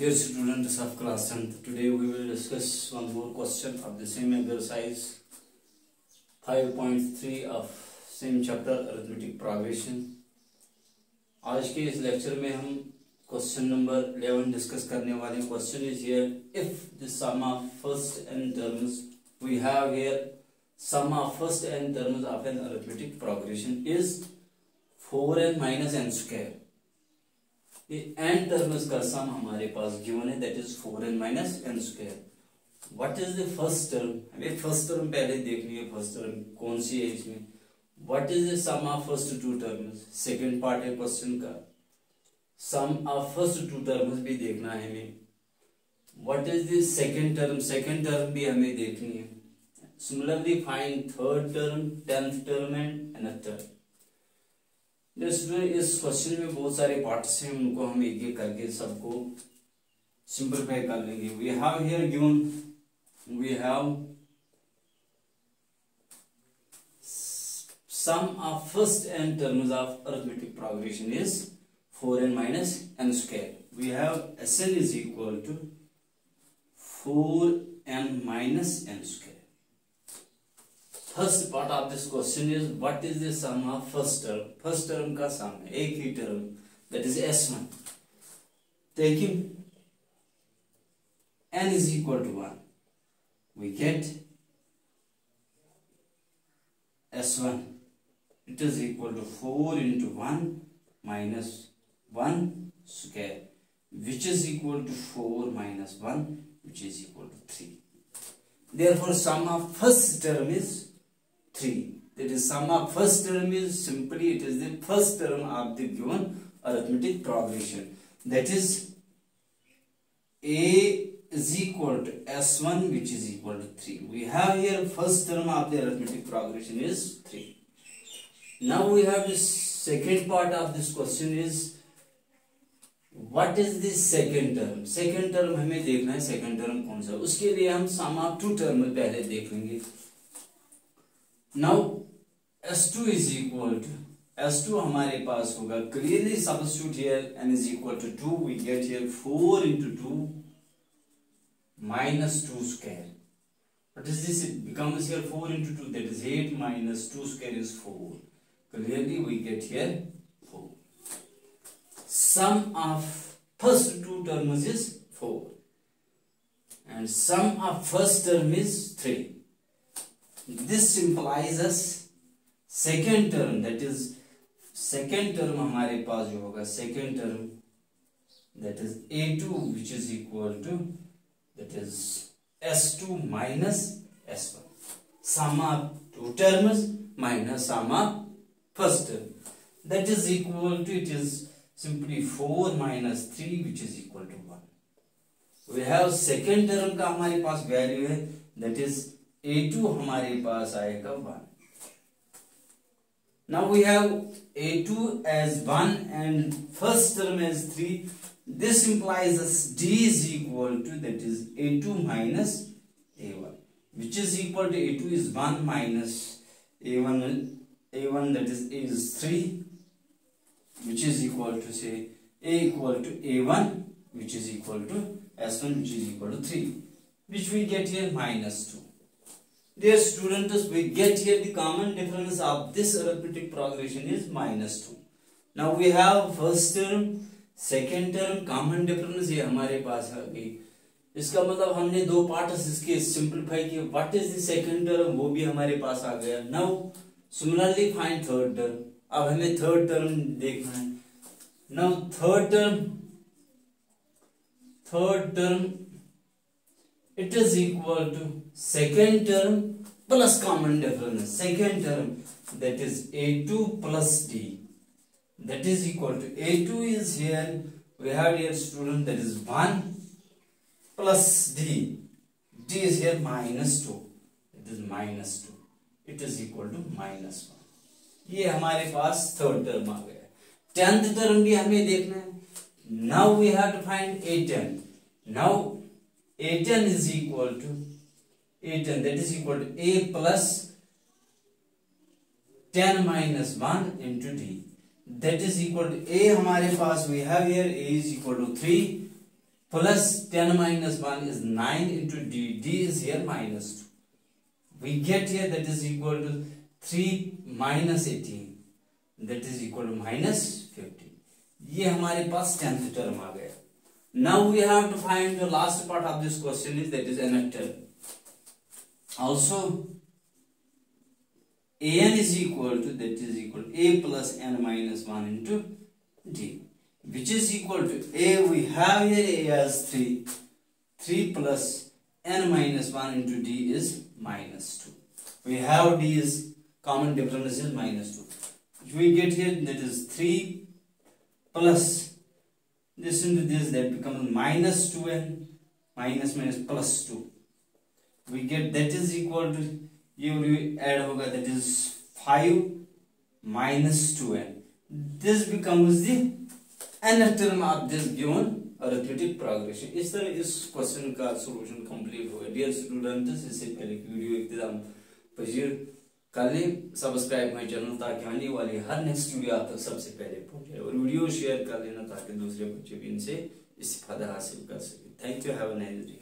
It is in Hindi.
Dear students of class 10th, today we will discuss one more question of the same exercise 5.3 of same chapter arithmetic progression. आज के इस लेक्चर में हम क्वेश्चन नंबर 11 डिस्कस करने वाले हैं question is here if the sum of first n terms we have here sum of first n terms of an arithmetic progression is 4n minus n square n terms का सम हमारे पास गिवन है that is four n minus n square what is the first term हमें फ़र्स्ट टर्म पहले देखनी है फ़र्स्ट टर्म कौन सी है इसमें? What is the sum of first two terms second part है क्वेश्चन का. Sum of first two terms भी देखना है हमें. What is the second term second term भी हमें देखनी है. Similarly find third term tenth term and nth term इसमें इस क्वेश्चन में बहुत सारे पार्ट्स हैं, उनको हम एक एक करके सबको सिंपलीफाई कर लेंगे। We have here given we have sum of first and terms of arithmetic progression is four n minus n square we have S n is equal to four n minus n square first part of this question is what is the sum of first term first term का सम है एक ही term that is S one taking N is equal to one we get S one it is equal to four into one minus one square which is equal to 4 minus 1 which is equal to 3 therefore sum of first term is 3 that is sum of first term is simply it is the first term of the given arithmetic progression that is a is equal to s1 which is equal to 3 we have here first term of the arithmetic progression is 3 now we have the second part of this question is what is the second term second term हमें देखना है second term कौन सा उसके लिए हम sum of two term पहले देख लेंगे now s2 is equal to s2 हमारे पास होगा clearly substitute here n is equal to 2 we get here 4 into 2 minus 2 square what is this it becomes here 4 into 2 that is 8 minus 2 square is 4 clearly we get here 4 sum of first two terms is 4 and sum of first term is 3 this implies second term that is second term हमारे पास जो होगा second term that is a2 which is equal to that is s2 minus s1 sum of two terms minus sum of first term that is equal to it is simply 4 minus 3 which is equal to 1 we have second term का हमारे पास वैल्यू है that is ए टू हमारे पास आएगा one now we have a two as one and first term as three this implies d is equal to that is a two minus a one which is equal to a two is one minus a one a one that is is three which is equal to say equal to a one which is equal to S one which is equal to three which we get here minus two dear students we get here the common difference of this arithmetic progression is minus 2 now we have first term second term common difference ये हमारे पास आ गई इसका मतलब हमने दो पार्ट्स इसके सिंपलीफाई किए what is the second term वो भी हमारे पास आ गया now similarly find third term अब हमें थर्ड टर्म देखना है now third term third term to second term plus common difference second term that is a two plus d that is equal to a two is here we have here student that is one plus d d is here minus two it is minus two it is equal to minus one ये हमारे पास थर्ड टर्म आ गया। टेंथ टर्म भी हमें देखना है। Now we have to find a ten now a ten is equal to a ten that is equal to a plus ten minus one into d that is equal to a हमारे पास we have here a is equal to three plus 10 minus 1 is 9 into d. D is here minus 2 we get here that is equal to 3 minus 18 that is equal to minus 15 ये हमारे पास टेंथ टर्म आ गया now we have to find the last part of this question is that is term also an is equal to that is equal to a plus n minus 1 into d which is equal to a we have here a as 3 3 plus n minus 1 into d is minus 2 we have d is common difference is minus 2 we get here that is 3 plus this into this that becomes minus 2n minus minus plus 2 we get that is equal to ये add होगा that is 5 minus 2n this becomes the nth term of this given arithmetic progression इस तरह इस क्वेश्चन का सॉल्यूशन कंप्लीट होगा डियर स्टूडेंट्स इससे पहले वीडियो एकदम पजीर कर लें सब्सक्राइब माई चैनल ताकि आने वाली हर नेक्स्ट वीडियो आप तक सबसे पहले पहुँचे और वीडियो शेयर कर लेना ताकि दूसरे बच्चे भी इनसे इस्तेफादा हासिल कर सके। Thank you have a nice day